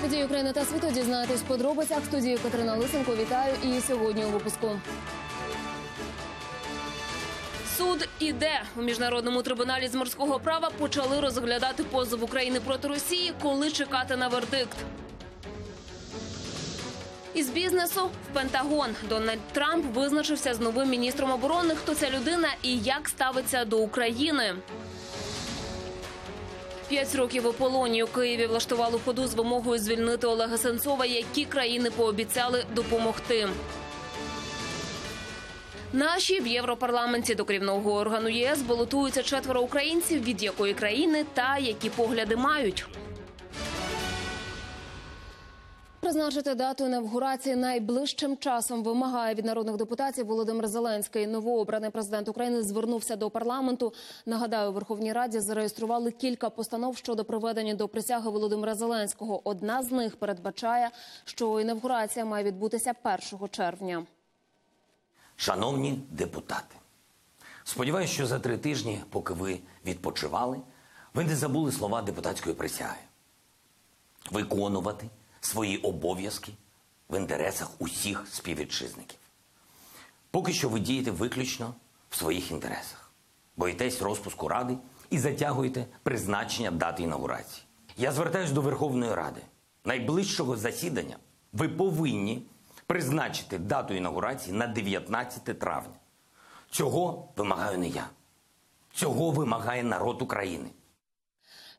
події України та світу дізнаєтесь в подробицях. Студії Катерина Лисенко. Вітаю. І сьогодні у випуску. Суд іде у міжнародному трибуналі з морського права. Почали розглядати позов України проти Росії. Коли чекати на вердикт? Із бізнесу в Пентагон Дональд Трамп визначився з новим міністром оборони. Хто ця людина і як ставиться до України? П'ять років у полоні у Києві влаштували ходу з вимогою звільнити Олега Сенцова, які країни пообіцяли допомогти. Наші в Європарламенті до керівного органу ЄС балотуються четверо українців, від якої країни та які погляди мають. Призначити дату інавгурації найближчим часом вимагає від народних депутатів Володимир Зеленський. Новообраний президент України звернувся до парламенту. Нагадаю, у Верховній Раді зареєстрували кілька постанов щодо приведення до присяги Володимира Зеленського. Одна з них передбачає, що інавгурація має відбутися 1 червня. Шановні депутати, сподіваюся, що за три тижні, поки ви відпочивали, ви не забули слова депутатської присяги. Виконувати свої обов'язки в інтересах усіх співвітчизників. Поки що ви дієте виключно в своїх інтересах. Боїтесь розпуску Ради і затягуєте призначення дати інаугурації. Я звертаюся до Верховної Ради. Найближчого засідання ви повинні призначити дату інаугурації на 19 травня. Цього вимагаю не я. Цього вимагає народ України.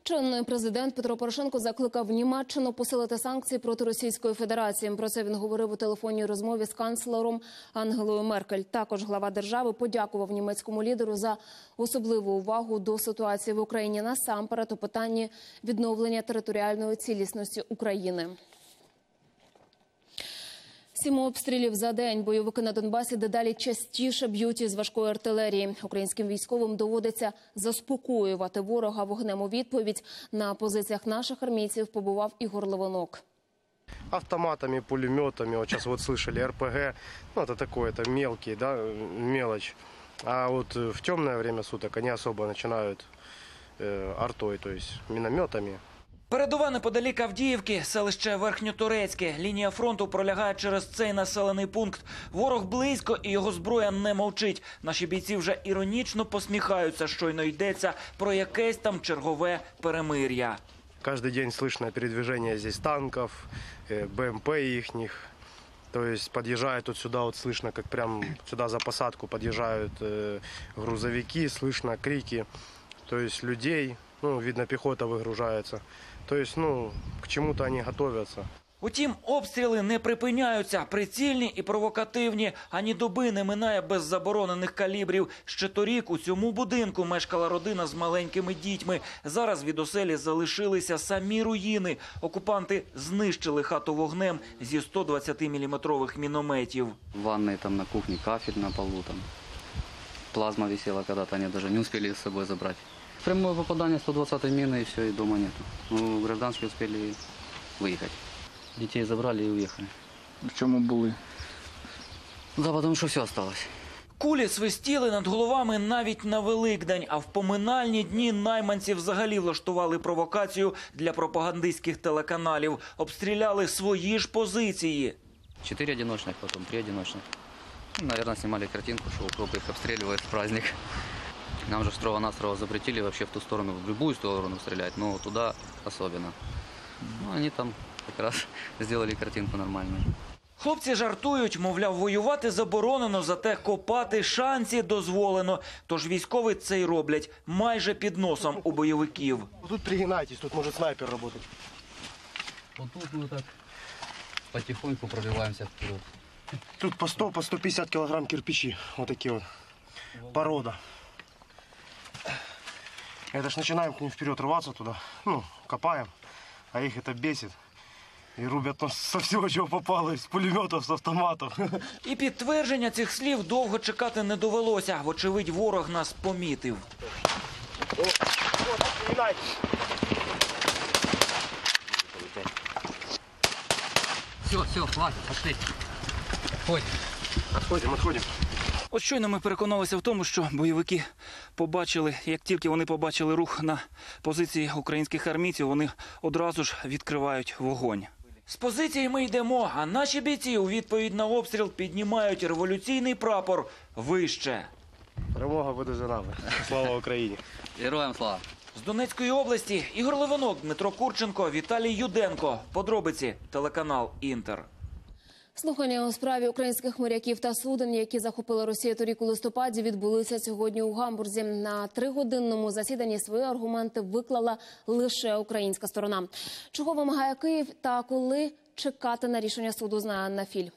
Чинний президент Петро Порошенко закликав Німеччину посилити санкції проти Російської Федерації. Про це він говорив у телефонній розмові з канцлером Ангелою Меркель. Також глава держави подякував німецькому лідеру за особливу увагу до ситуації в Україні насамперед у питанні відновлення територіальної цілісності України. Сім обстрілів за день бойовики на Донбасі дедалі частіше б'ють із важкої артилерії. Українським військовим доводиться заспокоювати ворога вогнем у відповідь. На позиціях наших армійців побував Ігор Левонок. автоматами, пулеметами. Вот сейчас вот слышали РПГ. Ну, это такое, это мелкий, да, мелочь. А вот э, в темное время суток они особо начинают э, артой, то есть минометами. Передова неподалік Авдіївки, селище Верхньотурецьке. Лінія фронту пролягає через цей населений пункт. Ворог близько і його зброя не мовчить. Наші бійці вже іронічно посміхаються, щойно йдеться про якесь там чергове перемир'я. Каждый день слышно передвижение здесь танков, э, БМП ихних. То есть подъезжают вот сюда, вот слышно, как прям сюда за посадку подъезжают э, грузовики, слышно крики. То есть людей, ну, видно, пехота выгружается. То есть, ну, к чему-то они готовятся. Утім, обстріли не припиняються. Прицільні і провокативні. Ані доби не минає без заборонених калібрів. Ще торік у цьому будинку мешкала родина з маленькими дітьми. Зараз від оселі залишилися самі руїни. Окупанти знищили хату вогнем зі 120-мм мінометів. В ванной там на кухне кафель на полу там. Плазма висела когда-то, они даже не успели с собой забрать. Прямое попадание 120 мины и все, и дома нету. Ну, гражданские успели выехать. Детей забрали и уехали. В чому були? Да, потому что все осталось. Кулі свистіли над головами навіть на Великдень, а в поминальні дні найманці взагалі влаштували провокацію для пропагандистських телеканалів. Обстріляли свої ж позиції. Четыре одиночных, потом три одиночных. Ну, наверное, снимали картинку, что укропы их обстреливают в праздник. Нам же строго-настрого запретили вообще в ту сторону, в любую сторону стрелять, но туда особенно. Ну, они там как раз сделали картинку нормальную. Хлопці жартують, мовляв, воювати заборонено, зате копати шанці дозволено. Тож військові це й роблять майже під носом у бойовиків. Тут пригинайтесь, тут может снайпер работать. Вот тут мы так потихоньку пробиваемся вперед. Тут по 100, по 150 килограмм кирпичи. Вот такие вот. Порода. Это ж начинаем к ним вперед рваться туда. Ну, копаем. А их это бесит. И рубят нас со всего, чего попало. Из пулеметов, с автоматов. І підтвердження цих слів довго чекати не довелося. Вочевидь, ворог нас помітив. Все, все, хватит, пошли. Ходь. Отходим, отходим. От щойно ми переконалися в тому, що бойовики побачили, як тільки вони побачили рух на позиції українських армійців, вони одразу ж відкривають вогонь. З позиції ми йдемо, а наші бійці у відповідь на обстріл піднімають революційний прапор вище. Перемога буде за нами. Слава Україні! Героям слава! З Донецької області Ігор Левинок, Дмитро Курченко, Віталій Юденко. Подробиці телеканал Інтер. Слухання у справі українських моряків та суден, які захопила Росія торік у листопаді, відбулися сьогодні у Гамбурзі. На тригодинному засіданні свої аргументи виклала лише українська сторона. Чого вимагає Київ та коли чекати на рішення суду, знає Анна Філь.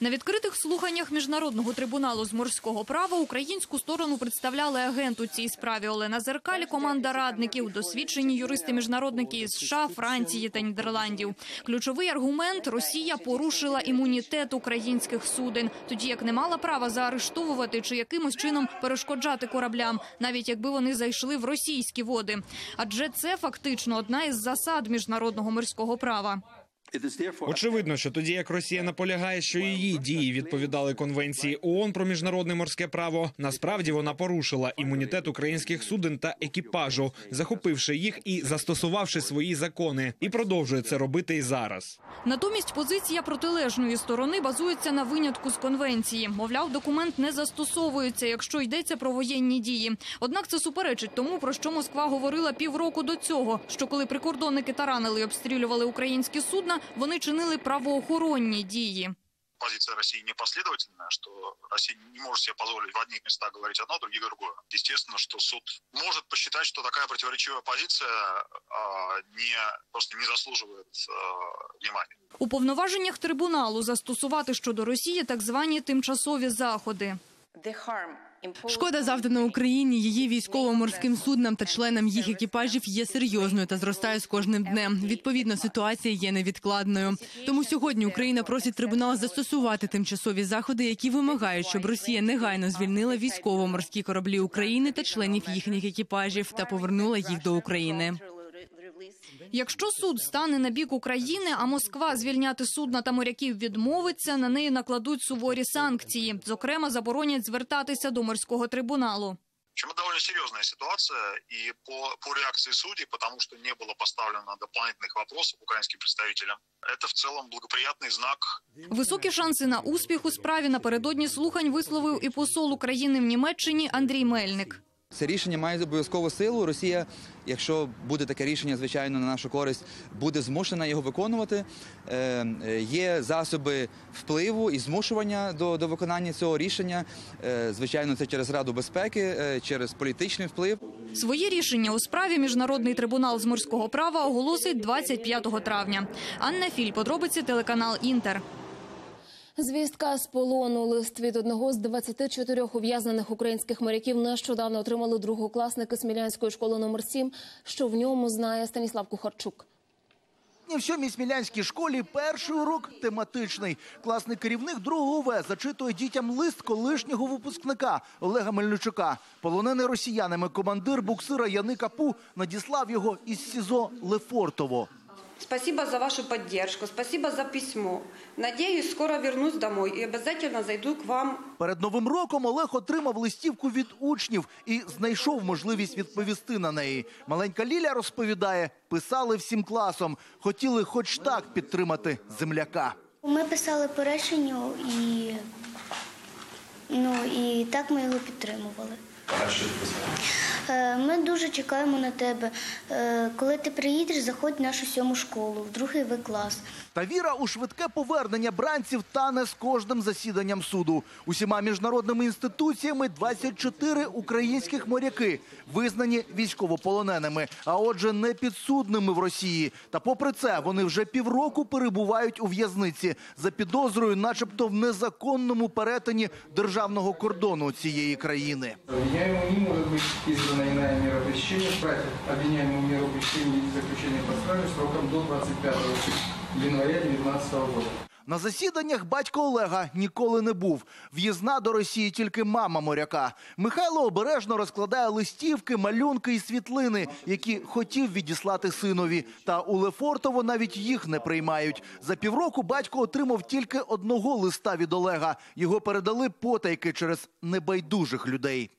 На відкритих слуханнях міжнародного трибуналу з морського права українську сторону представляли агент у цій справі Олена Зеркаль, команда радників, досвідчені юристи-міжнародники із США, Франції та Нідерландів. Ключовий аргумент: Росія порушила імунітет українських суден, тоді як не мала права заарештовувати чи якимось чином перешкоджати кораблям, навіть якби вони зайшли в російські води. Адже це фактично одна із засад міжнародного морського права. Очевидно, що тоді як Росія наполягає, що її дії відповідали конвенції ООН про міжнародне морське право, насправді вона порушила імунітет українських суден та екіпажу, захопивши їх і застосувавши свої закони, і продовжує це робити і зараз. Натомість позиція протилежної сторони базується на винятку з конвенції. Мовляв, документ не застосовується, якщо йдеться про воєнні дії. Однак це суперечить тому, про що Москва говорила півроку до цього. Що коли прикордонники таранили і обстрілювали українські судна, вони чинили правоохоронні дії. позиция России непоследовательная, что Россия не может себе позволить в одних местах говорить одно, в других другое. Естественно, что суд может посчитать, что такая противоречивая позиция а, не, просто не заслуживает а, внимания. У повноваженнях трибуналу застосувати щодо Росії так звані тимчасові заходи. Шкода завдана Україні, її військово-морським суднам та членам їх екіпажів є серйозною та зростає з кожним днем. Відповідно, ситуація є невідкладною. Тому сьогодні Україна просить трибунал застосувати тимчасові заходи, які вимагають, щоб Росія негайно звільнила військово-морські кораблі України та членів їхніх екіпажів та повернула їх до України. Якщо суд стане на бік України, а Москва звільняти судна та моряків відмовиться, на неї накладуть суворі санкції. Зокрема, заборонять звертатися до морського трибуналу. В общем, это довольно серьезная ситуация, и по, по реакции судей, потому что не было поставлено дополнительных вопросов украинским представителям, это в целом благоприятный знак Високі шанси на успіх у справі напередодні слухань висловив і посол України в Німеччині Андрій Мельник. Це рішення має обов'язкову силу. Росія, якщо буде таке рішення, звичайно, на нашу користь, буде змушена його виконувати. Е, е, є засоби впливу і змушування до, до виконання цього рішення. Е, звичайно, це через Раду безпеки, е, через політичний вплив. Своє рішення у справі Міжнародний трибунал з морського права оголосить 25 травня. Анна Філь, подробиці телеканал Інтер. Звістка з полону лист від одного з 24 ув'язнених українських моряків нещодавно отримали другокласники Смілянської школи номер 7, що в ньому знає Станіслав Кухарчук. В сьомій смілянській школі перший урок тематичний. Класний керівник другого В зачитує дітям лист колишнього випускника Олега Мельничука. Полонений росіянами командир буксира Яни Капу надіслав його із СІЗО Лефортово. Спасибо за вашу поддержку, спасибо за письмо. Надеюсь, скоро вернусь домой и обязательно зайду к вам. Перед новим роком Олег отримав листівку від учнів і знайшов можливість відповісти на неї. Маленька Ліля розповідає, писали всім класом, хотіли хоч так підтримати земляка. Ми писали по реченню і, ну, і так ми його підтримували. А что Е, Ми дуже чекаємо на тебе. Е, Коли ти приїдеш, заходь в нашу сьому школу, в другий В клас. Та віра у швидке повернення бранців тане з кожним засіданням суду. Усіма міжнародними інституціями 24 українських моряки визнані військовополоненими, а отже, не підсудними в Росії. Та попри це, вони вже півроку перебувають у в'язниці за підозрою, начебто в незаконному перетині державного кордону цієї країни. Обвиняемому не может быть издана иная мера пресечения. Вправе обвиняемому меру пресечения и заключения под стражей сроком до 25 января 2019 года. На засіданнях батько Олега ніколи не був. В'їзна до Росії тільки мама моряка. Михайло обережно розкладає листівки, малюнки і світлини, які хотів відіслати синові. Та у Лефортово навіть їх не приймають. За півроку батько отримав тільки одного листа від Олега. Його передали потайки через небайдужих людей.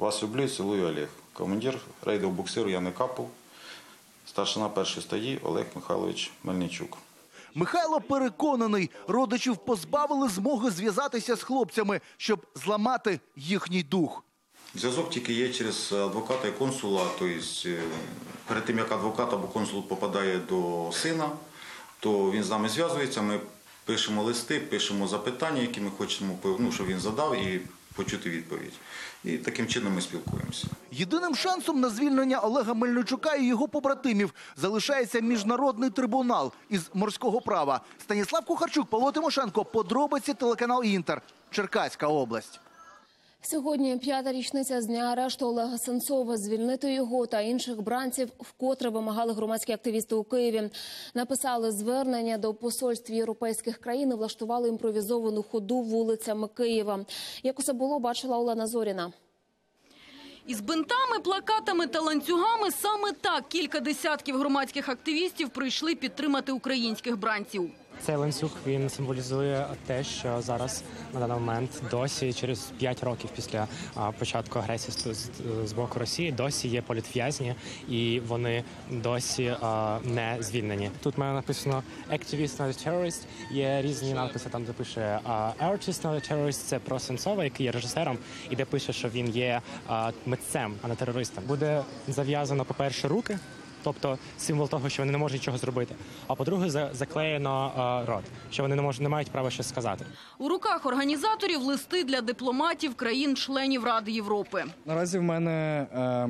Вас люблю, цілую Олег. Командир рейдового буксиру Яни Капов, старшина першої стаї Олег Михайлович Мельничук. Михайло переконаний, родичів позбавили змоги зв'язатися з хлопцями, щоб зламати їхній дух. Зв'язок тільки є через адвоката і консула. Тобто, перед тим як адвокат або консул попадає до сина, то він з нами зв'язується. Ми пишемо листи, пишемо запитання, які ми хочемо, ну, щоб він задав, і почути відповідь. І таким чином ми спілкуємося. Єдиним шансом на звільнення Олега Мельничука і його побратимів залишається міжнародний трибунал із морського права. Станіслав Кухарчук, Павло Тимошенко, подробиці телеканал Інтер, Черкаська область. Сьогодні п'ята річниця з дня арешту Олега Сенцова. Звільнити його та інших бранців вкотре вимагали громадські активісти у Києві. Написали звернення до посольств європейських країн і влаштували імпровізовану ходу вулицями Києва. Як усе було, бачила Олена Зоріна. Із бинтами, плакатами та ланцюгами саме так кілька десятків громадських активістів прийшли підтримати українських бранців. Цей ланцюг він символізує те, що зараз на даний момент досі, через 5 років після початку агресії з, боку Росії, досі є політв'язні, і вони досі не звільнені. Тут мене написано «Activist not a terrorist», Є різні надписи там, де пише «Artist not a terrorist» – Це про Сенцова, який є режисером, і де пише, що він є митцем, а не терористом. Буде зав'язано, по перше, руки. Тобто символ того, що вони не можуть нічого зробити. А по-друге, за- заклеєно е, рот, що вони не можуть не мають права щось сказати. У руках організаторів листи для дипломатів країн-членів Ради Європи. Наразі в мене е,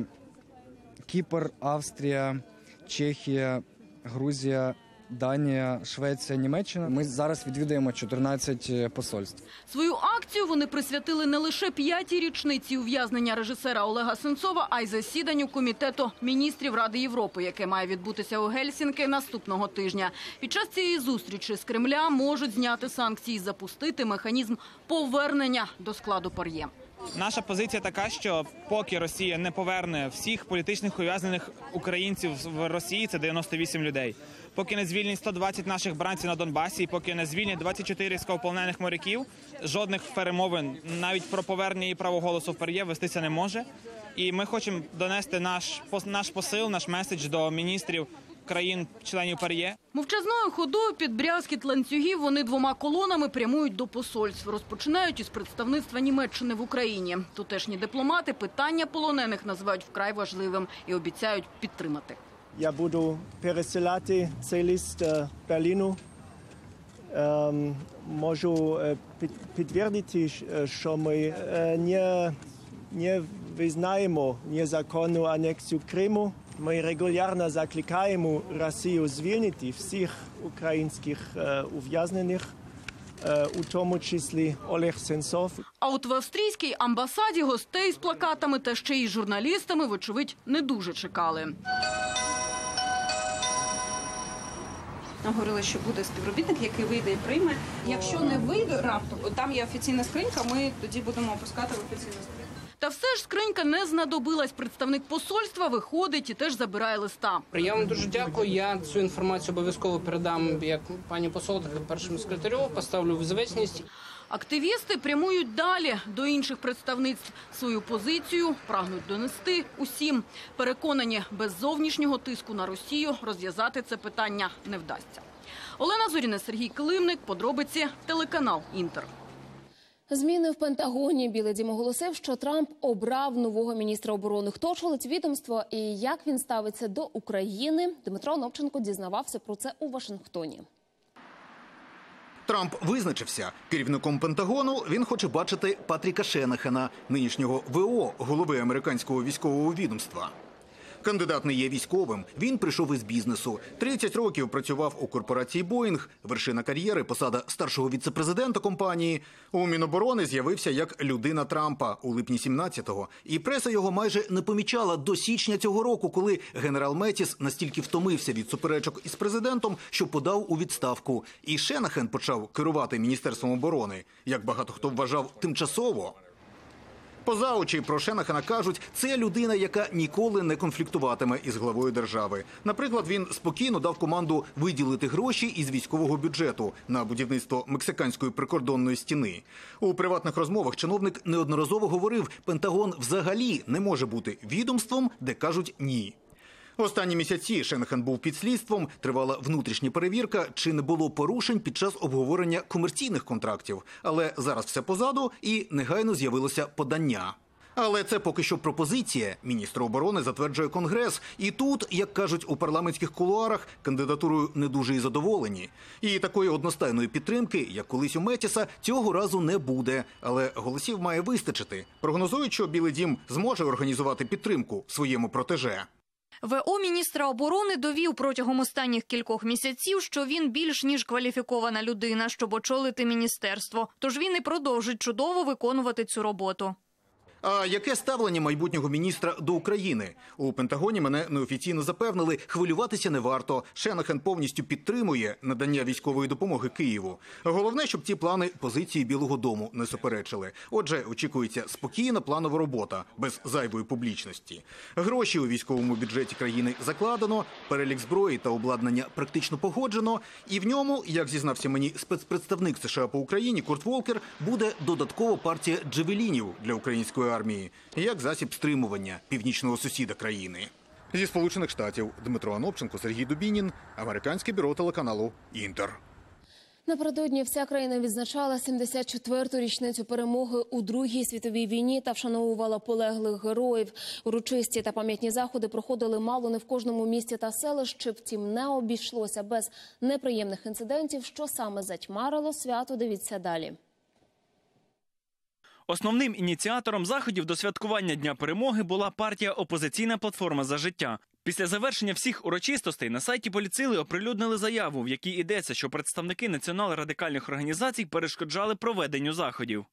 Кіпр, Австрія, Чехія, Грузія, Данія, Швеція, Німеччина. Ми зараз відвідуємо 14 посольств. Свою акцію вони присвятили не лише п'ятій річниці ув'язнення режисера Олега Сенцова, а й засіданню комітету міністрів Ради Європи, яке має відбутися у Гельсінки наступного тижня. Під час цієї зустрічі з Кремля можуть зняти санкції, і запустити механізм повернення до складу пар'є. Наша позиція така, що поки Росія не поверне всіх політичних ув'язнених українців в Росії, це 98 людей. Поки не звільнять 120 наших бранців на Донбасі, поки не звільнять 24 військовополонених моряків, жодних перемовин навіть про повернення і право голосу в ПАРЄ вестися не може. І ми хочемо донести наш наш посил, наш меседж до міністрів країн-членів ПАРЄ. Мовчазною ходою під брязкіт ланцюгів вони двома колонами прямують до посольств. Розпочинають із представництва Німеччини в Україні. Тутешні дипломати питання полонених називають вкрай важливим і обіцяють підтримати. Я буду пересилати цей лист е, Берліну. Ем, Можу е, під- підтвердити, е, що ми не, не визнаємо незаконну анексію Криму. Ми регулярно закликаємо Росію звільнити всіх українських ув'язнених, у тому числі Олег Сенцов А от в австрійській амбасаді гостей з плакатами та ще й журналістами, вочевидь, не дуже чекали. Нам говорили, що буде співробітник, який вийде і прийме. Якщо не вийде раптом, там є офіційна скринька, ми тоді будемо опускати в офіційну скриньку. Та все ж скринька не знадобилась. Представник посольства виходить і теж забирає листа. Я вам дуже дякую. Я цю інформацію обов'язково передам як пані посол, так і першому секретарю. Поставлю в звичність. Активісти прямують далі до інших представництв. Свою позицію прагнуть донести усім. Переконані, без зовнішнього тиску на Росію розв'язати це питання не вдасться. Олена Зоріна, Сергій Килимник. Подробиці телеканал Інтер. Зміни в Пентагоні. Білий дім оголосив, що Трамп обрав нового міністра оборони. Хто очолить відомство і як він ставиться до України? Дмитро Новченко дізнавався про це у Вашингтоні. Трамп визначився керівником Пентагону. Він хоче бачити Патріка Шенахена, нинішнього ВО, голови американського військового відомства. Кандидат не є військовим. Він прийшов із бізнесу. 30 років працював у корпорації Боїнг. Вершина кар'єри, посада старшого віцепрезидента компанії. У Міноборони з'явився як людина Трампа у липні 17-го. І преса його майже не помічала до січня цього року, коли генерал Метіс настільки втомився від суперечок із президентом, що подав у відставку. І Шенахен почав керувати міністерством оборони, як багато хто вважав тимчасово. Поза очі про Шенахана кажуть, це людина, яка ніколи не конфліктуватиме із главою держави. Наприклад, він спокійно дав команду виділити гроші із військового бюджету на будівництво мексиканської прикордонної стіни. У приватних розмовах чиновник неодноразово говорив, Пентагон взагалі не може бути відомством, де кажуть ні. Останні місяці Шенхан був під слідством, тривала внутрішня перевірка, чи не було порушень під час обговорення комерційних контрактів. Але зараз все позаду і негайно з'явилося подання. Але це поки що пропозиція. Міністр оборони затверджує конгрес. І тут, як кажуть у парламентських кулуарах, кандидатурою не дуже і задоволені. І такої одностайної підтримки, як колись у Метіса, цього разу не буде. Але голосів має вистачити. Прогнозують, що Білий Дім зможе організувати підтримку своєму протеже. ВО міністра оборони довів протягом останніх кількох місяців, що він більш ніж кваліфікована людина, щоб очолити міністерство. Тож він і продовжить чудово виконувати цю роботу. А яке ставлення майбутнього міністра до України? У Пентагоні мене неофіційно запевнили, хвилюватися не варто. Шенахан повністю підтримує надання військової допомоги Києву. Головне, щоб ці плани позиції Білого Дому не суперечили. Отже, очікується спокійна планова робота без зайвої публічності. Гроші у військовому бюджеті країни закладено, перелік зброї та обладнання практично погоджено. І в ньому, як зізнався мені спецпредставник США по Україні Курт Волкер, буде додаткова партія джевелінів для української армії як засіб стримування північного сусіда країни. Зі Сполучених Штатів Дмитро Анопченко, Сергій Дубінін, американське бюро телеканалу Інтер. Напередодні вся країна відзначала 74-ту річницю перемоги у Другій світовій війні та вшановувала полеглих героїв. Урочисті та пам'ятні заходи проходили мало не в кожному місті та селищі. Втім, не обійшлося без неприємних інцидентів. Що саме затьмарило свято? Дивіться далі. Основним ініціатором заходів до святкування Дня перемоги була партія Опозиційна платформа за життя. Після завершення всіх урочистостей на сайті поліцили оприлюднили заяву, в якій йдеться, що представники націонал-радикальних організацій перешкоджали проведенню заходів.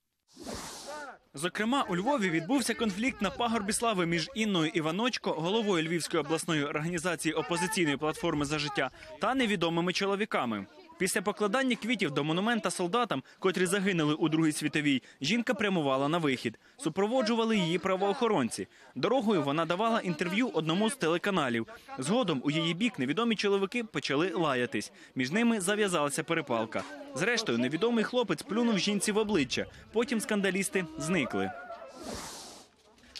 Зокрема, у Львові відбувся конфлікт на пагорбі слави між Інною Іваночко, головою Львівської обласної організації опозиційної платформи за життя, та невідомими чоловіками. Після покладання квітів до монумента солдатам, котрі загинули у Другій світовій, жінка прямувала на вихід. Супроводжували її правоохоронці. Дорогою вона давала інтерв'ю одному з телеканалів. Згодом у її бік невідомі чоловіки почали лаятись. Між ними зав'язалася перепалка. Зрештою, невідомий хлопець плюнув жінці в обличчя. Потім скандалісти зникли.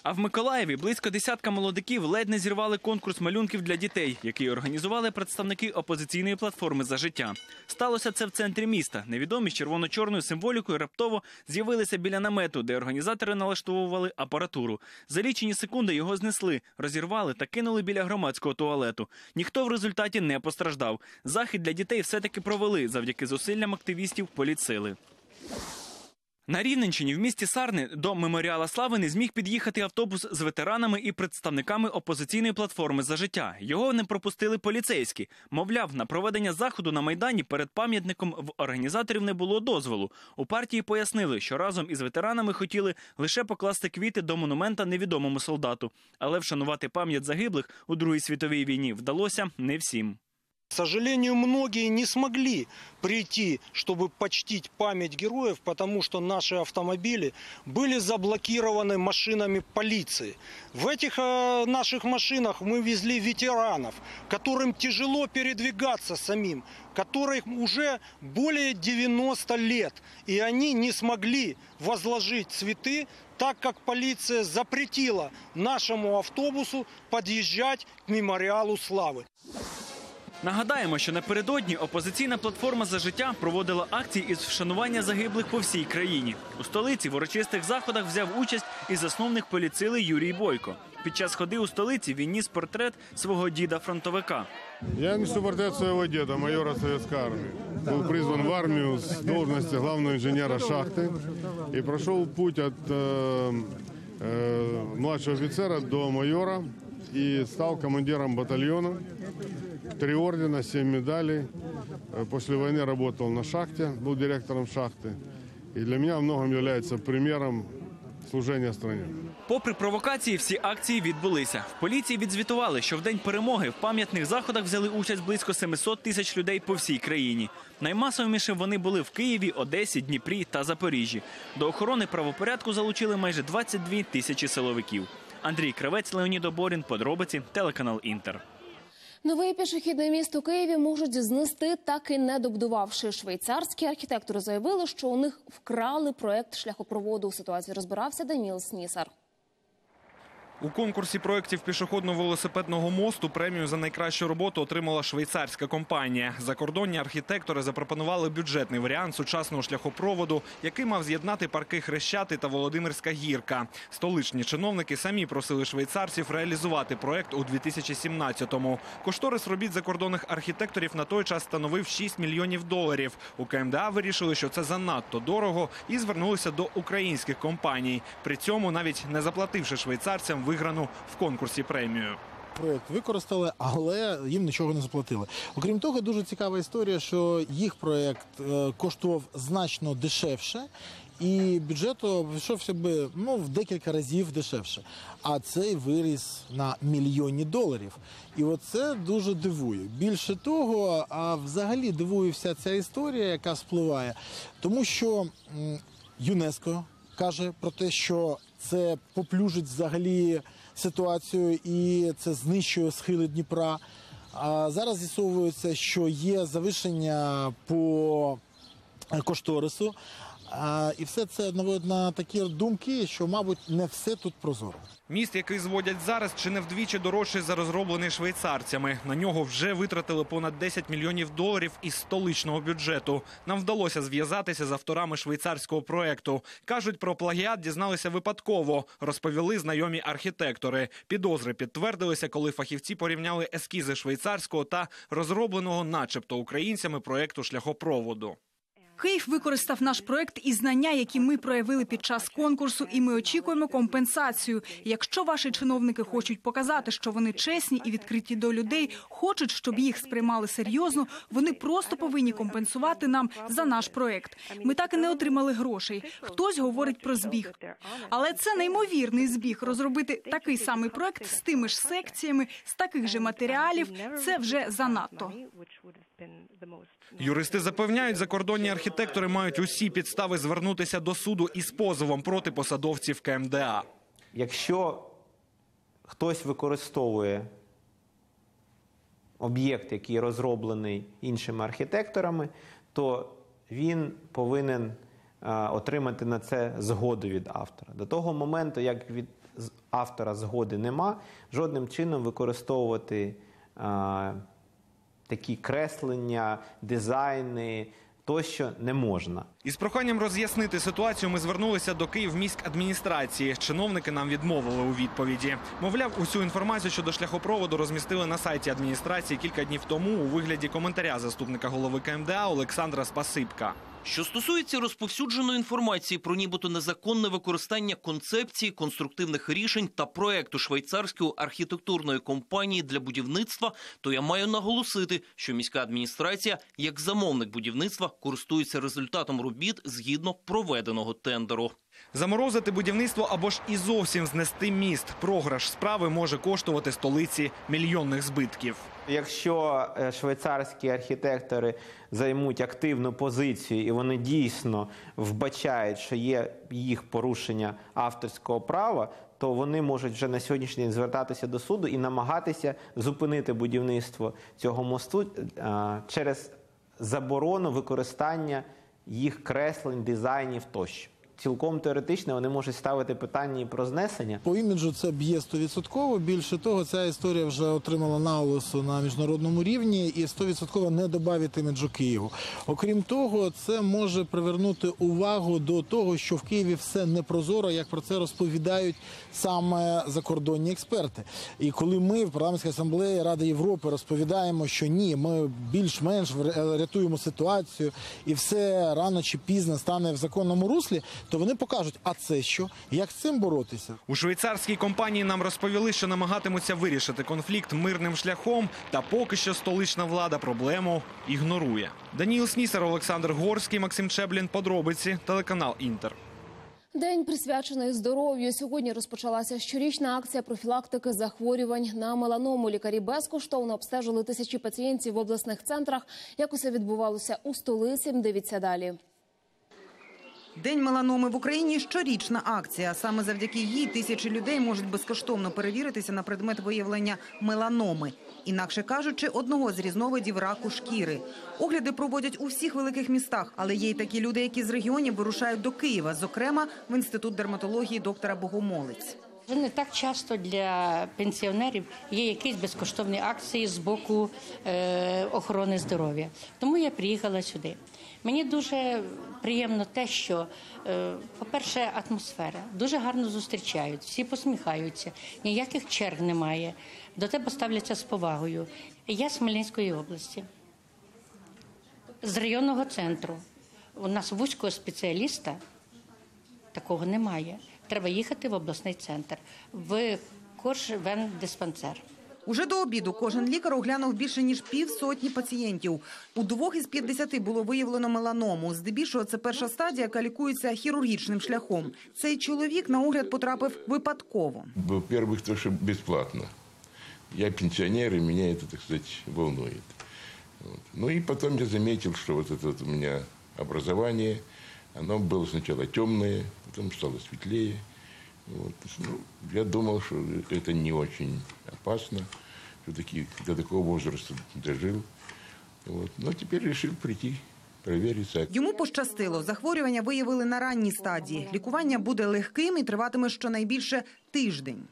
А в Миколаєві близько десятка молодиків ледь не зірвали конкурс малюнків для дітей, який організували представники опозиційної платформи за життя. Сталося це в центрі міста. Невідомі з червоно-чорною символікою раптово з'явилися біля намету, де організатори налаштовували апаратуру. За лічені секунди його знесли, розірвали та кинули біля громадського туалету. Ніхто в результаті не постраждав. Захід для дітей все-таки провели завдяки зусиллям активістів поліцили. На Рівненщині в місті Сарни до меморіала слави не зміг під'їхати автобус з ветеранами і представниками опозиційної платформи за життя. Його не пропустили поліцейські. Мовляв, на проведення заходу на майдані перед пам'ятником в організаторів не було дозволу. У партії пояснили, що разом із ветеранами хотіли лише покласти квіти до монумента невідомому солдату, але вшанувати пам'ять загиблих у Другій світовій війні вдалося не всім. К сожалению, многие не смогли прийти, чтобы почтить память героев, потому что наши автомобили были заблокированы машинами полиции. В этих э, наших машинах мы везли ветеранов, которым тяжело передвигаться самим, которым уже более 90 лет, и они не смогли возложить цветы так как полиция запретила нашему автобусу подъезжать к мемориалу славы. Нагадаємо, що напередодні опозиційна платформа за життя проводила акції із вшанування загиблих по всій країні. У столиці в урочистих заходах взяв участь і засновник поліцили Юрій Бойко. Під час ходи у столиці він ніс портрет свого діда-фронтовика. Я несу портрет своего деда, майора Советской армии. Был призван в армию с должности главного инженера шахты и прошел путь от э, э, младшего офицера до майора и стал командиром батальона. Три ордена, семь медалей. Э, После войны работал на шахте, был директором шахты. И для меня во многом является примером служения стране. Попри провокації, всі акції відбулися. В поліції відзвітували, що в день перемоги в пам'ятних заходах взяли участь близько 700 тисяч людей по всій країні. Наймасовішим вони були в Києві, Одесі, Дніпрі та Запоріжжі. До охорони правопорядку залучили майже 22 тисячі силовиків. Андрій Кравець, Леонід Оборін, подробиці, телеканал Інтер. Новий пішохідний міст у Києві можуть знести, так і не добудувавши. Швейцарські архітектори заявили, що у них вкрали проект шляхопроводу. У ситуації розбирався Даніл Снісар. У конкурсі проєктів пішохідно-велосипедного мосту премію за найкращу роботу отримала швейцарська компанія. Закордонні архітектори запропонували бюджетний варіант сучасного шляхопроводу, який мав з'єднати парки Хрещати та Володимирська гірка. Столичні чиновники самі просили швейцарців реалізувати проєкт у 2017-му. Кошторис робіт закордонних архітекторів на той час становив 6 мільйонів доларів. У КМДА вирішили, що це занадто дорого, і звернулися до українських компаній. При цьому навіть не заплативши швейцарцям виграну в конкурсі премію. Проєкт використали, але їм нічого не заплатили. Окрім того, дуже цікава історія, що їх проєкт е, коштував значно дешевше, і бюджету обійшовся би ну в декілька разів дешевше. А цей виріс на мільйоні доларів. І оце дуже дивує. Більше того, а взагалі дивує вся ця історія, яка спливає, тому що ЮНЕСКО каже про те, що це поплюжить взагалі ситуацію і це знищує схили Дніпра. А зараз з'ясовується, що є завищення по кошторису. І все це наводить на такі думки, що, мабуть, не все тут прозоро. Міст, який зводять зараз, чи не вдвічі дорожчий за розроблений швейцарцями. На нього вже витратили понад 10 мільйонів доларів із столичного бюджету. Нам вдалося зв'язатися з авторами швейцарського проекту. кажуть, про плагіат дізналися випадково. Розповіли знайомі архітектори. Підозри підтвердилися, коли фахівці порівняли ескізи швейцарського та розробленого, начебто, українцями проекту шляхопроводу. Київ використав наш проект і знання, які ми проявили під час конкурсу, і ми очікуємо компенсацію. Якщо ваші чиновники хочуть показати, що вони чесні і відкриті до людей, хочуть, щоб їх сприймали серйозно, вони просто повинні компенсувати нам за наш проект. Ми так і не отримали грошей. Хтось говорить про збіг, але це неймовірний збіг. Розробити такий самий проект з тими ж секціями, з таких же матеріалів. Це вже занадто. Юристи запевняють, закордонні архітектори мають усі підстави звернутися до суду із позовом проти посадовців КМДА. Якщо хтось використовує об'єкт, який розроблений іншими архітекторами, то він повинен е, отримати на це згоду від автора. До того моменту, як від автора згоди нема, жодним чином використовувати е, такі креслення, дизайни тощо не можна. Із проханням роз'яснити ситуацію ми звернулися до Київміськадміністрації. Чиновники нам відмовили у відповіді. Мовляв, усю інформацію щодо шляхопроводу розмістили на сайті адміністрації кілька днів тому у вигляді коментаря заступника голови КМДА Олександра Спасибка. Що стосується розповсюдженої інформації про нібито незаконне використання концепції, конструктивних рішень та проекту швейцарської архітектурної компанії для будівництва, то я маю наголосити, що міська адміністрація, як замовник будівництва, користується результатом робіт згідно проведеного тендеру. Заморозити будівництво або ж і зовсім знести міст. Програш справи може коштувати столиці мільйонних збитків. Якщо е, швейцарські архітектори займуть активну позицію і вони дійсно вбачають, що є їх порушення авторського права, то вони можуть вже на сьогоднішній день звертатися до суду і намагатися зупинити будівництво цього мосту е, через заборону використання їх креслень, дизайнів тощо. Цілком теоретично вони можуть ставити питання і про знесення. По іміджу це б'є 100%. Більше того, ця історія вже отримала наголосу на міжнародному рівні і 100% не додавить іміджу Києву. Окрім того, це може привернути увагу до того, що в Києві все непрозоро, як про це розповідають саме закордонні експерти. І коли ми в парламентській асамблеї Ради Європи розповідаємо, що ні, ми більш-менш рятуємо ситуацію, і все рано чи пізно стане в законному руслі, то вони покажуть, а це що, як з цим боротися. У швейцарській компанії нам розповіли, що намагатимуться вирішити конфлікт мирним шляхом, та поки що столична влада проблему ігнорує. Даніл Снісар, Олександр Горський, Максим Чеблін. Подробиці, телеканал Інтер. День присвячений здоров'ю. Сьогодні розпочалася щорічна акція профілактики захворювань на меланому. Лікарі безкоштовно обстежили тисячі пацієнтів в обласних центрах. Як усе відбувалося у столиці? Дивіться далі. День меланоми в Україні щорічна акція. Саме завдяки їй тисячі людей можуть безкоштовно перевіритися на предмет виявлення меланоми. Інакше кажучи, одного з різновидів раку шкіри. Огляди проводять у всіх великих містах, але є й такі люди, які з регіонів вирушають до Києва, зокрема в інститут дерматології доктора Богомолець. Не так часто для пенсіонерів є якісь безкоштовні акції з боку е, охорони здоров'я. Тому я приїхала сюди. Мені дуже приємно те, що, е, по-перше, атмосфера дуже гарно зустрічають, всі посміхаються, ніяких черг немає. До тебе ставляться з повагою. Я з Хмельницької області, з районного центру. У нас вузького спеціаліста такого немає. Треба їхати в обласний центр в Корж-Вен-диспансер. Уже до обіду кожен лікар оглянув більше ніж півсотні пацієнтів. У двох із 50 було виявлено меланому. Здебільшого це перша стадія, яка лікується хірургічним шляхом. Цей чоловік на огляд потрапив випадково. Во-первых, то, что бесплатно. Я пенсионер, и меня это, так сказать, волнует. Вот. Ну и потом я заметил, что вот это вот у меня образование, оно было сначала темное, потом стало светлее. Вот. Ну, я думал, что это не очень опасно, все-таки до такого возраста дожил. Вот. Но теперь решил прийти, провериться. Йому пощастило. Захворювання виявили на ранній стадії. Лікування буде легким і триватиме щонайбільше тиждень.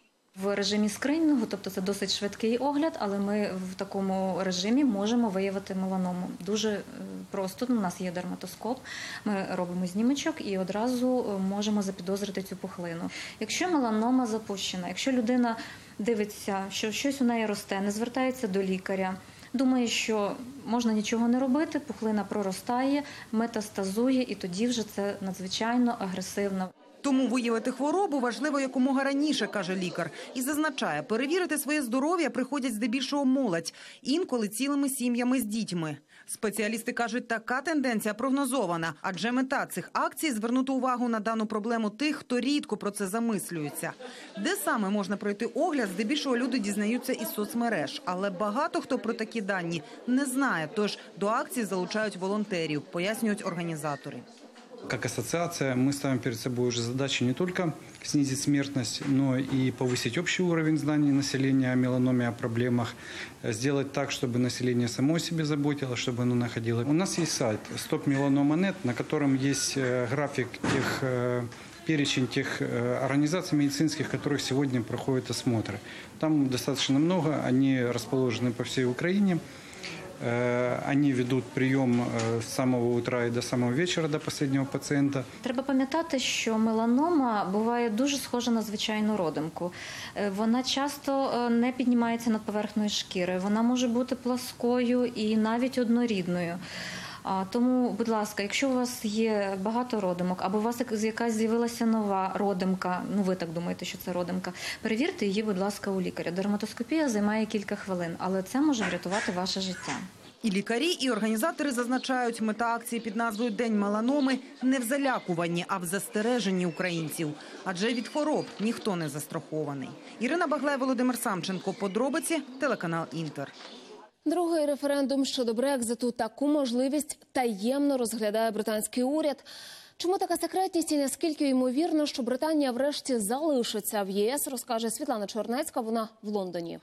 В режимі скринінгу, тобто це досить швидкий огляд, але ми в такому режимі можемо виявити меланому. Дуже е, просто. У нас є дерматоскоп, ми робимо знімочок і одразу е, можемо запідозрити цю пухлину. Якщо меланома запущена, якщо людина дивиться, що щось у неї росте, не звертається до лікаря. Думає, що можна нічого не робити, пухлина проростає, метастазує, і тоді вже це надзвичайно агресивно. Тому виявити хворобу важливо якомога раніше, каже лікар. І зазначає, перевірити своє здоров'я приходять здебільшого молодь, інколи цілими сім'ями з дітьми. Спеціалісти кажуть, така тенденція прогнозована, адже мета цих акцій звернути увагу на дану проблему тих, хто рідко про це замислюється. Де саме можна пройти огляд, здебільшого люди дізнаються із соцмереж, але багато хто про такі дані не знає. Тож до акції залучають волонтерів, пояснюють організатори. Как ассоциация мы ставим перед собой уже задачу не только снизить смертность, но и повысить общий уровень знаний населения о меланоме, о проблемах, сделать так, чтобы население само о себе заботилось, чтобы оно находило. У нас есть сайт Меланома.нет, на котором есть э, график тех э, перечень тех э, организаций медицинских, которых сегодня проходят осмотры. Там достаточно много, они расположены по всей Украине. Э, Они ведуть прийом з самого утра і до самого вечора до останнього пацієнта. Треба пам'ятати, що меланома буває дуже схожа на звичайну родимку. Е, Вона часто е, не піднімається над поверхнею шкіри. Вона може бути пласкою і навіть однорідною. Тому, будь ласка, якщо у вас є багато родимок, або у вас як- якась з'явилася нова родимка, ну ви так думаєте, що це родимка, перевірте її, будь ласка, у лікаря. Дерматоскопія займає кілька хвилин, але це може врятувати ваше життя. І лікарі, і організатори зазначають, мета акції під назвою День меланоми не в залякуванні, а в застереженні українців. Адже від хвороб ніхто не застрахований. Ірина Баглай, Володимир Самченко. Подробиці телеканал Інтер. Другий референдум щодо Брекзиту таку можливість таємно розглядає британський уряд. Чому така секретність і наскільки ймовірно, що Британія врешті залишиться в ЄС, розкаже Світлана Чорнецька. Вона в Лондоні.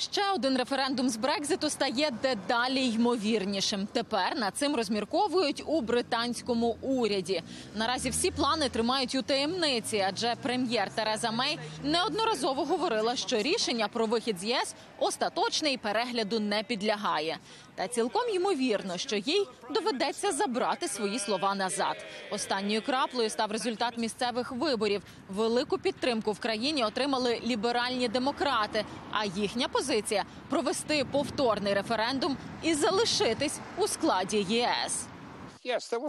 Ще один референдум з Брекзиту стає дедалі ймовірнішим. Тепер над цим розмірковують у британському уряді. Наразі всі плани тримають у таємниці, адже прем'єр Тереза Мей неодноразово говорила, що рішення про вихід з ЄС остаточний перегляду не підлягає. Та цілком ймовірно, що їй доведеться забрати свої слова назад. Останньою краплею став результат місцевих виборів. Велику підтримку в країні отримали ліберальні демократи. А їхня позиція провести повторний референдум і залишитись у складі ЄС.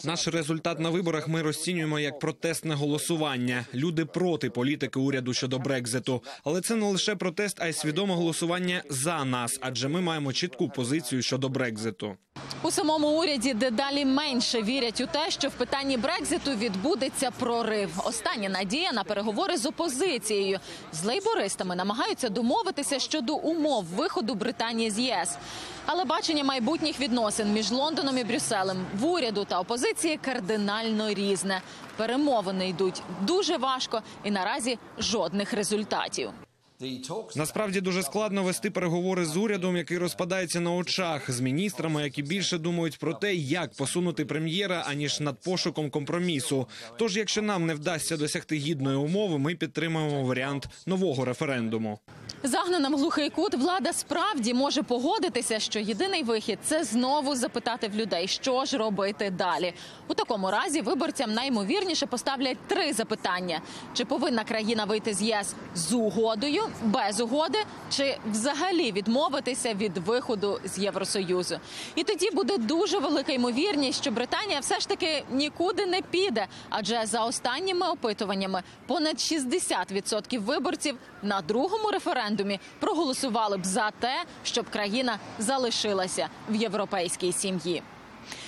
Наш результат на виборах ми розцінюємо як протестне голосування. Люди проти політики уряду щодо Брекзиту. Але це не лише протест, а й свідоме голосування за нас, адже ми маємо чітку позицію щодо Брекзиту. У самому уряді дедалі менше вірять у те, що в питанні Брекзиту відбудеться прорив. Остання надія на переговори з опозицією. З лейбористами намагаються домовитися щодо умов виходу Британії з ЄС. Але бачення майбутніх відносин між Лондоном і Брюсселем в уряду та опозиції кардинально різне. Перемовини йдуть дуже важко і наразі жодних результатів. Насправді дуже складно вести переговори з урядом, який розпадається на очах, з міністрами, які більше думають про те, як посунути прем'єра, аніж над пошуком компромісу. Тож, якщо нам не вдасться досягти гідної умови, ми підтримуємо варіант нового референдуму. Загнана в глухий кут влада справді може погодитися, що єдиний вихід це знову запитати в людей, що ж робити далі. У такому разі виборцям наймовірніше поставлять три запитання: чи повинна країна вийти з ЄС з угодою, без угоди, чи взагалі відмовитися від виходу з Євросоюзу. І тоді буде дуже велика ймовірність, що Британія все ж таки нікуди не піде. Адже за останніми опитуваннями понад 60% виборців на другому референдумі проголосували б за те, щоб країна залишилася в європейській сім'ї.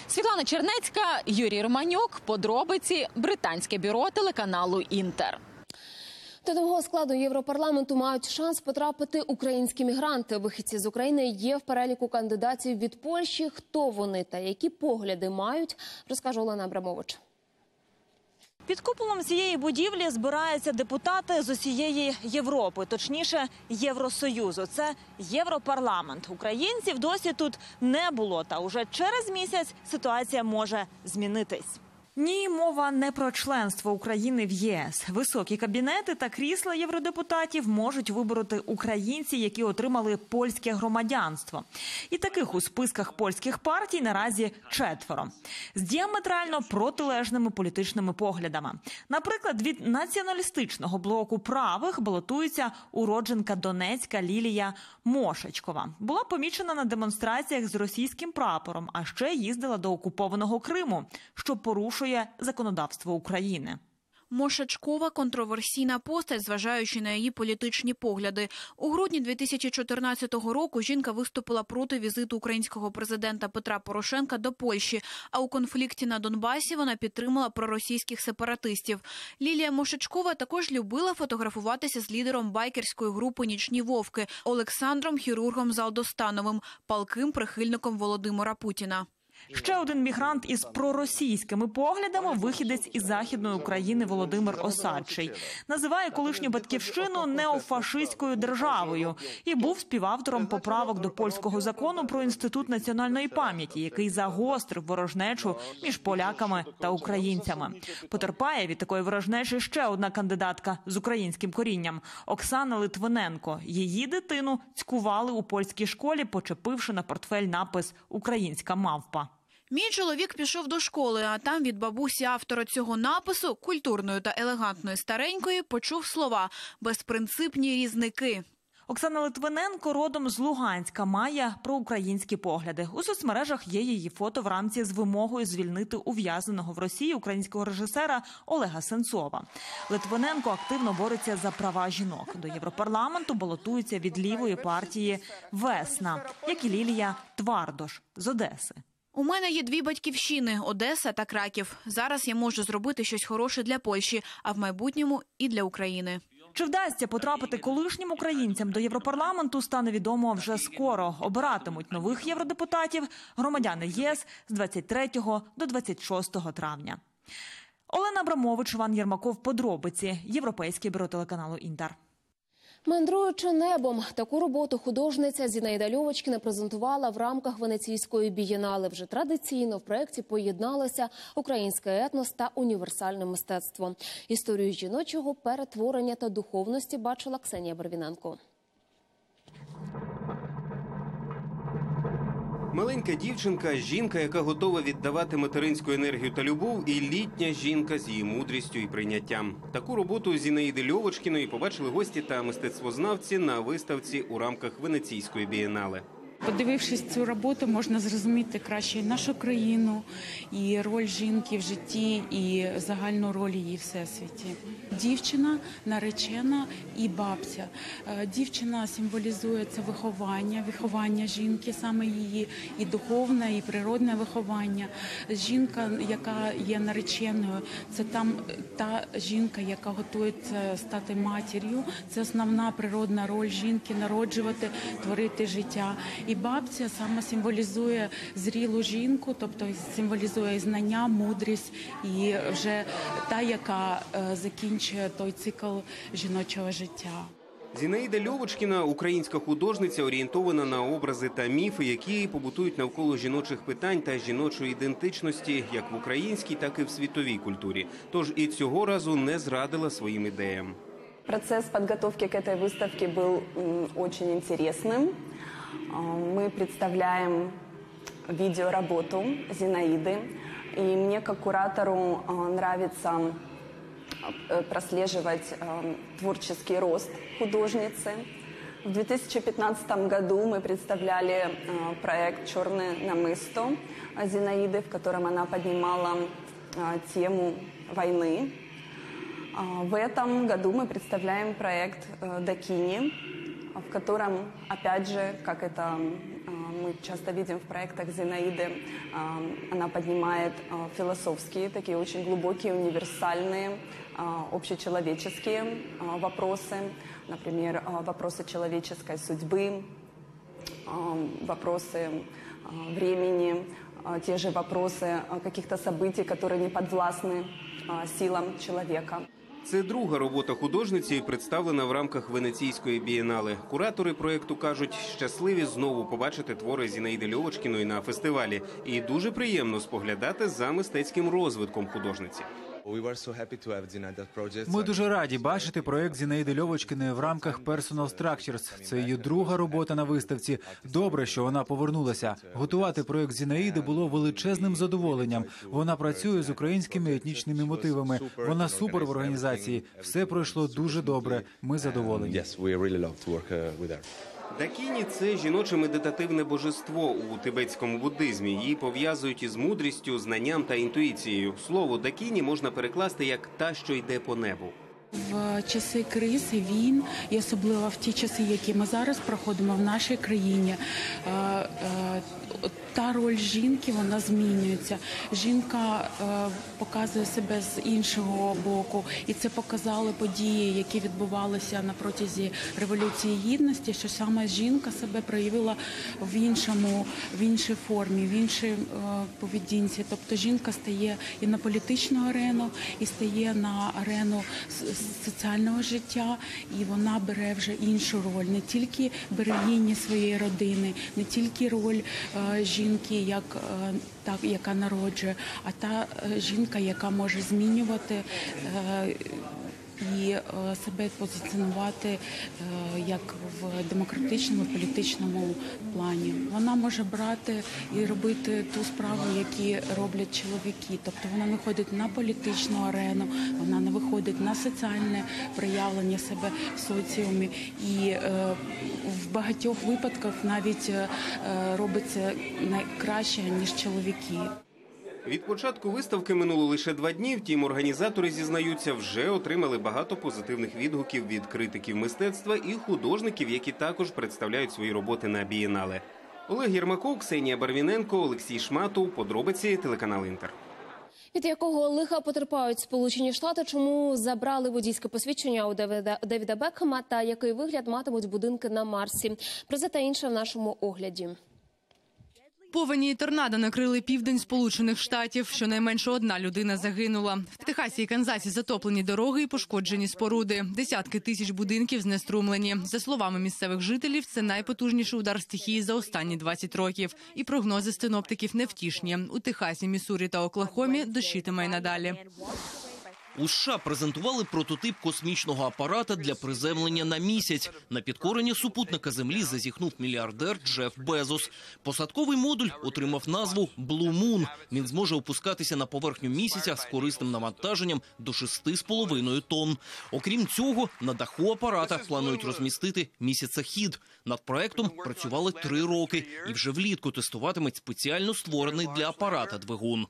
Світлана Чернецька, Юрій Романюк. Подробиці британське бюро телеканалу Інтер. До нового складу Європарламенту мають шанс потрапити українські мігранти. Вихідці з України є в переліку кандидатів від Польщі. Хто вони та які погляди мають, розкаже Олена Абрамович. Під куполом цієї будівлі збираються депутати з усієї Європи, точніше Євросоюзу. Це Європарламент. Українців досі тут не було. Та уже через місяць ситуація може змінитись. Ні, мова не про членство України в ЄС. Високі кабінети та крісла євродепутатів можуть вибороти українці, які отримали польське громадянство. І таких у списках польських партій наразі четверо з діаметрально протилежними політичними поглядами. Наприклад, від націоналістичного блоку правих балотується уродженка Донецька Лілія Мошечкова. Була помічена на демонстраціях з російським прапором, а ще їздила до окупованого Криму, що порушує законодавство України. Мошачкова контроверсійна постать, зважаючи на її політичні погляди. У грудні 2014 року жінка виступила проти візиту українського президента Петра Порошенка до Польщі. А у конфлікті на Донбасі вона підтримала проросійських сепаратистів. Лілія Мошачкова також любила фотографуватися з лідером байкерської групи Нічні вовки Олександром Хірургом Залдостановим, палким прихильником Володимира Путіна. Ще один мігрант із проросійськими поглядами, вихідець із західної України Володимир Осадчий, називає колишню батьківщину неофашистською державою і був співавтором поправок до польського закону про інститут національної пам'яті, який загострив ворожнечу між поляками та українцями. Потерпає від такої ворожнечі ще одна кандидатка з українським корінням Оксана Литвиненко. Її дитину цькували у польській школі, почепивши на портфель напис Українська мавпа. Мій чоловік пішов до школи, а там від бабусі автора цього напису, культурної та елегантної старенької, почув слова безпринципні різники. Оксана Литвиненко родом з Луганська має проукраїнські погляди. У соцмережах є її фото в рамці з вимогою звільнити ув'язненого в Росії українського режисера Олега Сенцова. Литвиненко активно бореться за права жінок. До Європарламенту балотується від лівої партії Весна, як і Лілія Твардош з Одеси. У мене є дві батьківщини Одеса та Краків. Зараз я можу зробити щось хороше для Польщі, а в майбутньому і для України. Чи вдасться потрапити колишнім українцям до Європарламенту, стане відомо вже скоро. Обиратимуть нових євродепутатів громадяни ЄС з 23 до 26 травня. Олена Абрамович, Іван Єрмаков. Подробиці. Європейське бюро телеканалу Інтер. Мандруючи небом, таку роботу художниця Зінаїда Льовочкіна презентувала в рамках венеційської бієнали. Вже традиційно в проєкті поєдналося українське етнос та універсальне мистецтво. Історію жіночого перетворення та духовності бачила Ксенія Барвіненко. Маленька дівчинка, жінка, яка готова віддавати материнську енергію та любов, і літня жінка з її мудрістю і прийняттям. Таку роботу Зінаїди Льовочкіної побачили гості та мистецтвознавці на виставці у рамках венеційської бієнале. Подивившись цю роботу, можна зрозуміти краще нашу країну, і роль жінки в житті, і загальну роль її всесвіті. Дівчина наречена і бабця. Е, Дівчина символізує це виховання, виховання жінки, саме її і духовне, і природне виховання. Жінка, яка є нареченою, це там е, та жінка, яка готується стати матір'ю. Це основна природна роль жінки народжувати, творити життя. І бабця саме символізує зрілу жінку, тобто символізує і знання, мудрість і вже та, яка е, закінчує той цикл жіночого життя. Зінаїда Льовочкіна, українська художниця, орієнтована на образи та міфи, які побутують навколо жіночих питань та жіночої ідентичності, як в українській, так і в світовій культурі. Тож і цього разу не зрадила своїм ідеям. Процесс подготовки к этой выставке был м, очень интересным. А, Мы представляем видеоработу Зинаиды. И мне, как куратору, а, нравится э, прослеживать творческий рост художницы. В 2015 году мы представляли проект «Черное намысто» Зинаиды, в котором она поднимала тему войны. В этом году мы представляем проект э, «Дакини», в котором, опять же, как это а, мы часто видим в проектах Зинаиды, а, она поднимает а, философские, такие очень глубокие, универсальные, общечеловеческие вопросы, например, вопросы человеческой судьбы, вопросы времени, те же вопросы каких-то событий, которые не подвластны силам человека. Це друга робота художниці, представлена в рамках венеційської бієнали. Куратори проєкту кажуть, щасливі знову побачити твори Зінаїди Льовочкіної на фестивалі, і дуже приємно споглядати за мистецьким розвитком художниці. Ми дуже раді бачити проект Зінаїди Льовочкиної в рамках Personal Structures. Це її друга робота на виставці. Добре, що вона повернулася. Готувати проект Зінаїди було величезним задоволенням. Вона працює з українськими етнічними мотивами. Вона супер в організації. Все пройшло дуже добре. Ми задоволені. Дакіні це жіноче медитативне божество у тибетському буддизмі. Її пов'язують із мудрістю, знанням та інтуїцією. Слово дакіні можна перекласти як та, що йде по небу. В часи кризи, війн, і особливо в ті часи, які ми зараз проходимо в нашій країні, е, е, та роль жінки вона змінюється. Жінка е, показує себе з іншого боку, і це показали події, які відбувалися на протязі революції гідності. Що саме жінка себе проявила в іншому, в іншій формі, в іншій поведінці. Тобто жінка стає і на політичну арену, і стає на арену соціального життя, і вона бере вже іншу роль, не тільки берегині своєї родини, не тільки роль е, жінки, як е, та, яка народжує, а та е, жінка, яка може змінювати. І е, себе позиціонувати е, як в демократичному політичному плані. Вона може брати і робити ту справу, які роблять чоловіки. Тобто вона виходить на політичну арену, вона не виходить на соціальне проявлення себе в соціумі. І е, в багатьох випадках навіть робить це найкраще ніж чоловіки. Від початку виставки минуло лише два дні. Втім, організатори зізнаються, вже отримали багато позитивних відгуків від критиків мистецтва і художників, які також представляють свої роботи на бієнале. Олег Єрмаков, Ксенія Барвіненко, Олексій Шматов. Подробиці телеканал Інтер. Від якого лиха потерпають Сполучені Штати, чому забрали водійське посвідчення у Девіда, Девіда Бекхема та який вигляд матимуть будинки на Марсі? Про це та інше в нашому огляді. Повені і торнадо накрили південь Сполучених Штатів. Щонайменше одна людина загинула. В Техасі і Канзасі затоплені дороги і пошкоджені споруди. Десятки тисяч будинків знеструмлені. За словами місцевих жителів, це найпотужніший удар стихії за останні 20 років. І прогнози синоптиків невтішні. У Техасі, Міссурі та Оклахомі дощитиме й надалі. У США презентували прототип космічного апарата для приземлення на місяць. На підкорення супутника Землі зазіхнув мільярдер Джеф Безос. Посадковий модуль отримав назву Blue Moon. Він зможе опускатися на поверхню місяця з корисним навантаженням до 6,5 тонн. Окрім цього, на даху апарата планують розмістити місяцехід. Над проектом працювали три роки і вже влітку тестуватимуть спеціально створений для апарата двигун.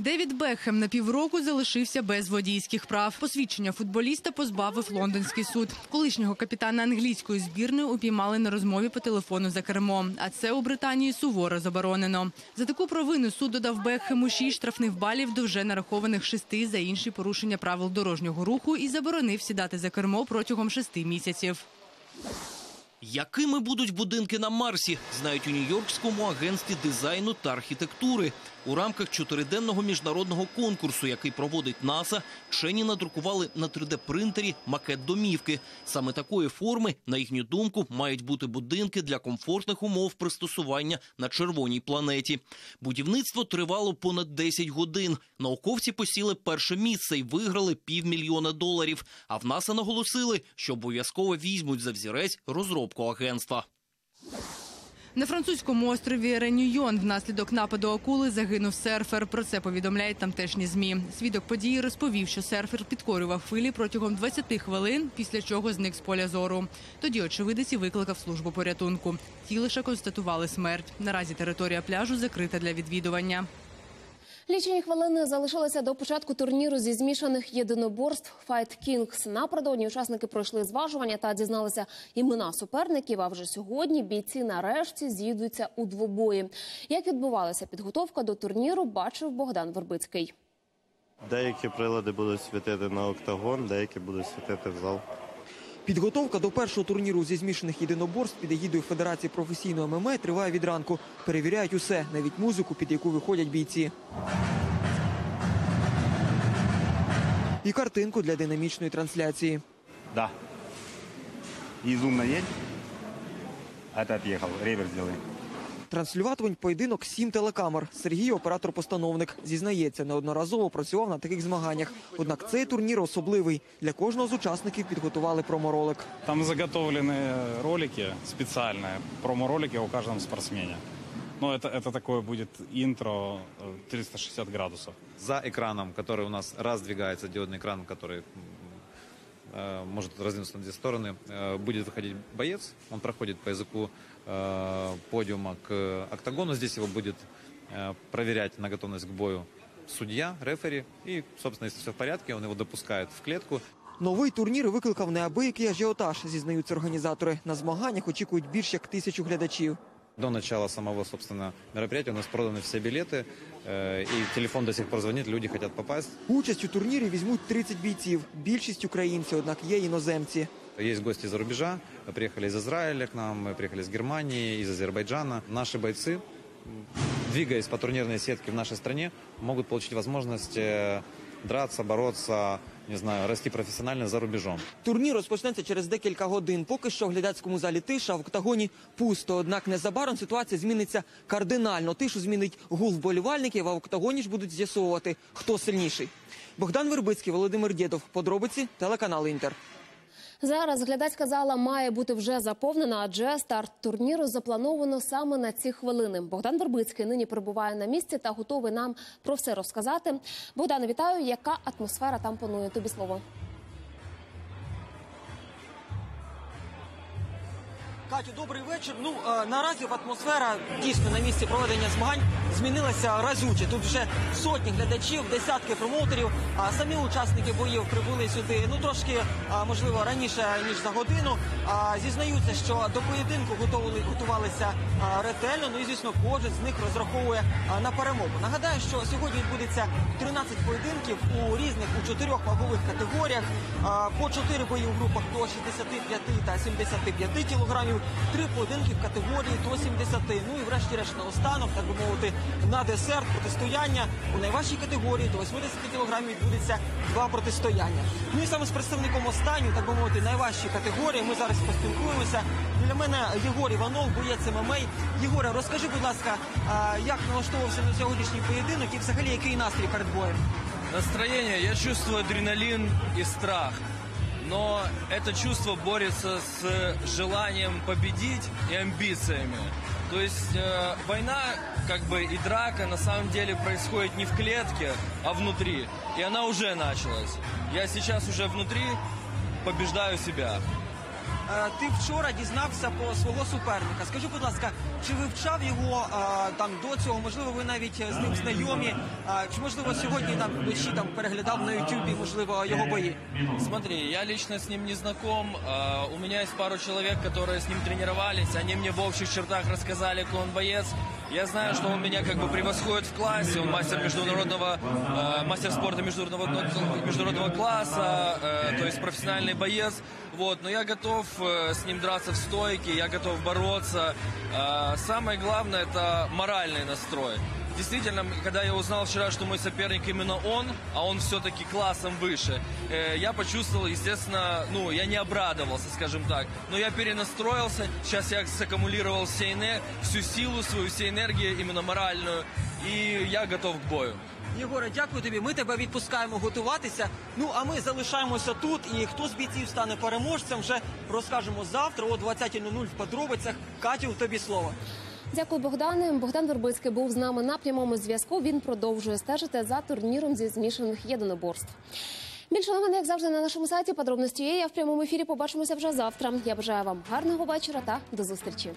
Девід Бекхем на півроку залишився без водійських прав. Посвідчення футболіста позбавив лондонський суд. Колишнього капітана англійської збірної упіймали на розмові по телефону за кермом. А це у Британії суворо заборонено. За таку провину суд додав Бекхему шість штрафних балів до вже нарахованих шести за інші порушення правил дорожнього руху і заборонив сідати за кермо протягом шести місяців. Якими будуть будинки на Марсі, знають у Нью-Йоркському агентстві дизайну та архітектури. У рамках чотириденного міжнародного конкурсу, який проводить НАСА, вчені надрукували на 3D-принтері макет домівки. Саме такої форми, на їхню думку, мають бути будинки для комфортних умов пристосування на червоній планеті. Будівництво тривало понад 10 годин. Науковці посіли перше місце і виграли півмільйона доларів. А в НАСА наголосили, що обов'язково візьмуть за взірець розробку агентства. На французькому острові Ренюйон внаслідок нападу акули загинув серфер. Про це повідомляють тамтешні змі. Свідок події розповів, що серфер підкорював хвилі протягом 20 хвилин, після чого зник з поля зору. Тоді очевидець і викликав службу порятунку. Ті лише констатували смерть. Наразі територія пляжу закрита для відвідування. Лічені хвилини залишилися до початку турніру зі змішаних єдиноборств Fight Kings. Напередодні учасники пройшли зважування та дізналися імена суперників. А вже сьогодні бійці нарешті з'їдуться у двобої. Як відбувалася підготовка до турніру, бачив Богдан Вербицький. Деякі прилади будуть світити на октагон, деякі будуть світити в зал. Підготовка до першого турніру зі змішаних єдиноборств під егідою Федерації професійного ММА триває від ранку. Перевіряють усе, навіть музику, під яку виходять бійці. І картинку для динамічної трансляції. Да. І зум на А Это отъехал. Ревер сделай. Транслюватимуть поєдинок сім телекамер. Сергій, оператор-постановник, зізнається, неодноразово працював на таких змаганнях. Однак цей турнір особливий. Для кожного з учасників підготували проморолик. Там заготовлены ролики специальные, промо-ролики о каждом спортсмене. Ну, это, это такое будет интро э, 360 градусов. за экраном, который у нас раздвигается, диодный экран, который э, может раздвинуться на две стороны, э, будет выходить боец. Он проходит по языку э, подиума к октагону. Здесь его будет э, проверять на готовность к бою судья, рефери. И, собственно, если все в порядке, он его допускает в клетку. Новий турнір викликав неабиякий ажіотаж, зізнаються організатори. На змаганнях очікують більш як тисячу глядачів. До начала самого, собственно, мероприятия у нас проданы все билеты, э, и телефон до сих пор звонит, люди хотят попасть. Участь у турнірі візьмуть 30 бійців. Більшість українці, однак є іноземці. Есть гости из-за рубежа, приехали из Израиля к нам, мы приехали из Германии, из Азербайджана. Наши бойцы, м, двигаясь по турнирной сетке в нашей стране, могут получить возможность э, драться, бороться, не знаю, расти профессионально за рубежом. Турнір розпочнеться через декілька годин. Поки що в глядацькому залі тиша, в октагоні пусто. Однак незабаром ситуація зміниться кардинально. Тишу змінить гул вболівальників, а в октагоні ж будуть з'ясовувати, хто сильніший. Богдан Вербицький, Володимир Дєдов. Подробиці телеканал Інтер. Зараз глядацька зала має бути вже заповнена, адже старт турніру заплановано саме на ці хвилини. Богдан Вербицький нині перебуває на місці та готовий нам про все розказати. Богдане, вітаю. Яка атмосфера там панує? Тобі слово. Катю, добрий вечір. Ну е, наразі в атмосфера дійсно на місці проведення змагань змінилася разюче. Тут вже сотні глядачів, десятки промоутерів. А самі учасники боїв прибули сюди. Ну трошки можливо раніше ніж за годину. А, зізнаються, що до поєдинку готували готувалися ретельно. Ну і звісно, кожен з них розраховує на перемогу. Нагадаю, що сьогодні відбудеться 13 поєдинків у різних у чотирьох вагових категоріях. По чотири бої у групах до 65 та 75 кілограмів. Три поєдинки в категорії до 70. Ну і врешті-решт наостанок, так би мовити, на десерт протистояння у найважчій категорії до 80 кілограмів відбудеться два протистояння. Ну і саме з представником останньої, так би мовити, найважчої категорії. Ми зараз поспілкуємося. Біля мене Єгор Іванов, боєць ММА. Єгоре, розкажи, будь ласка, як налаштовувався на сьогоднішній поєдинок і взагалі який настрій перед боєм? настроение, я чувствую адреналин и страх. Но это чувство борется с желанием победить и амбициями. То есть э, война, как бы и драка, на самом деле происходит не в клетке, а внутри. И она уже началась. Я сейчас уже внутри побеждаю себя. Е, Ти вчора дізнався про свого суперника. Скажи, будь ласка, чи вивчав його е, там до цього? Можливо, ви навіть е, з ним знайомі? Е, Чи можливо сьогодні там вночі там переглядав на Ютубі, можливо, його бої? Смотри, я лично с ним не знаком. А, У меня есть пару человек, которые с ним тренировались. Они мне в общих чертах рассказали, какой он боец. Я знаю, что он меня как бы превосходит в классе. Он мастер международного, э, мастер спорта международного, международного класса, э, то есть профессиональный боец. Вот, но я готов э, с ним драться в стойке, я готов бороться. Э, Самое главное это моральный настрой. Действительно, когда я узнал вчера, что мой соперник именно он, а он все-таки классом выше, э, я почувствовал, естественно, ну, я не обрадовался, скажем так, но я перенастроился, сейчас я саккумулировал все эне- всю силу свою, всю энергию, именно моральную, и я готов к бою. Єгоре, дякую тобі. Ми тебе відпускаємо готуватися. Ну а ми залишаємося тут. І хто з бійців стане переможцем, вже розкажемо завтра о 20.00 в подробицях. Катю, тобі слово. Дякую, Богдане. Богдан Вербицький був з нами на прямому зв'язку. Він продовжує стежити за турніром зі змішаних єдиноборств. Більше новин, як завжди, на нашому сайті. Подробності є. Я в прямому ефірі побачимося вже завтра. Я бажаю вам гарного вечора та до зустрічі.